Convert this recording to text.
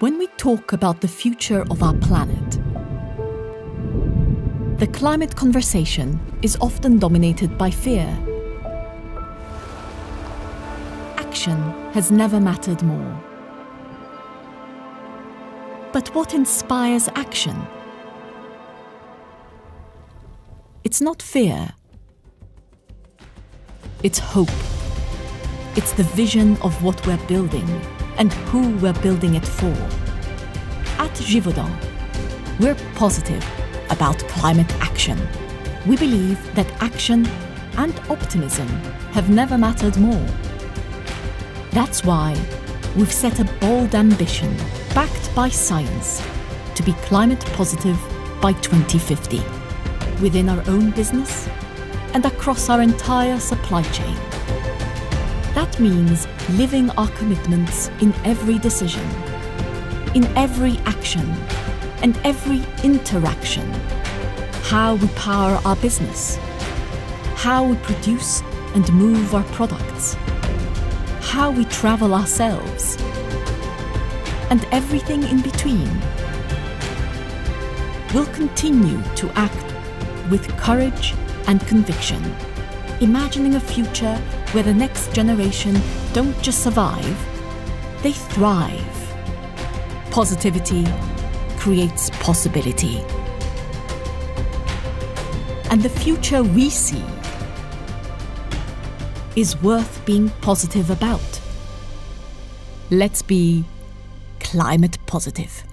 When we talk about the future of our planet, the climate conversation is often dominated by fear. Action has never mattered more. But what inspires action? It's not fear. It's hope. It's the vision of what we're building and who we're building it for. At Givaudan, we're positive about climate action. We believe that action and optimism have never mattered more. That's why we've set a bold ambition, backed by science, to be climate positive by 2050, within our own business and across our entire supply chain. That means living our commitments in every decision, in every action, and every interaction. How we power our business, how we produce and move our products, how we travel ourselves, and everything in between. We'll continue to act with courage and conviction, imagining a future where the next generation don't just survive, they thrive. Positivity creates possibility. And the future we see is worth being positive about. Let's be climate positive.